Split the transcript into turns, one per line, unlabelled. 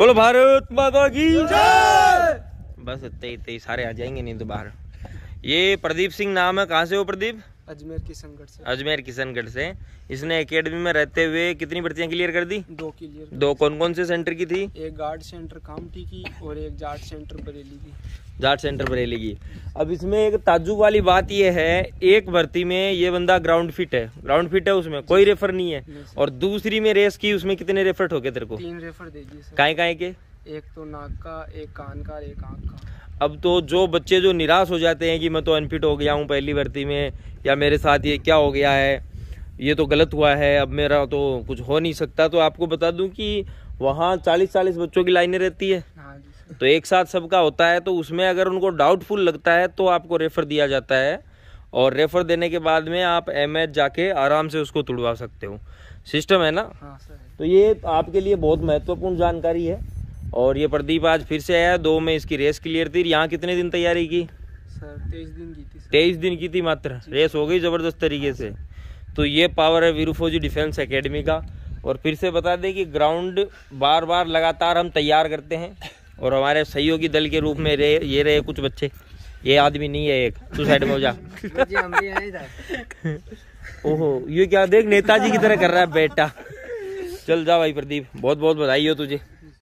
बोलो भारत माता की बस इतने इतने सारे आ जाएँगे नहीं तो बाहर। ये प्रदीप सिंह नाम है, कहाँ से हो प्रदीप?
अजमेर किशनगढ़ से।
अजमेर किशनगढ़ से। इसने एकेडमी में रहते हुए कितनी भर्तियाँ क्लियर कर दी?
दो क्लियर
दो। कौन कौन से सेंटर की थी?
एक गार्ड सेंटर कामठी की और एक जाट सेंटर बरेली की।
जाट सेंटर बरेली की। अब इसमें एक ताजुब वाली बात ये है एक भर्ती में ये बंदा ग्राउंड फिट है। ग्राउंड फिट है उसमें कोई रेफर नहीं है। नहीं और दूसरी में रेस की उसमें कितने रेफर ठोके तेरे को?
तीन रेफर दे दिए
काय काय के?
एक तो नाक का एक कान का एक आँख का।
अब तो जो बच्चे जो निराश हो जाते हैं कि मैं तो अनफिट हो गया हूँ पहली भर्ती में या मेरे साथ ये क्या हो गया है ये तो गलत हुआ है अब मेरा तो कुछ हो नहीं सकता तो आपको बता दूँ कि वहाँ चालीस चालीस बच्चों की लाइनें रहती है।
हाँ
तो एक साथ सबका होता है तो उसमें अगर उनको डाउटफुल लगता है तो आपको रेफर दिया जाता है और रेफर देने के बाद में आप एमएच जाके आराम से उसको तुड़वा सकते हो। सिस्टम है ना?
हाँ सर।
तो ये आपके लिए बहुत महत्वपूर्ण जानकारी है। और ये प्रदीप आज फिर से आया दो में इसकी रेस क्लियर थी। यहाँ कितने दिन तैयारी की?
सर तेईस दिन की थी
तेईस दिन की थी मात्र। रेस हो गई ज़बरदस्त तरीके से। तो ये पावर है वीरू फौजी डिफेंस एकेडमी का। और फिर से बता दें कि ग्राउंड बार बार लगातार हम तैयार करते हैं और हमारे सहयोगी दल के रूप में रहे ये रहे कुछ बच्चे। ये आदमी नहीं है एक। तू साइड में हो जा। ओहो ये क्या देख नेताजी की तरह कर रहा है बेटा। चल जा भाई प्रदीप। बहुत बहुत बधाई हो तुझे।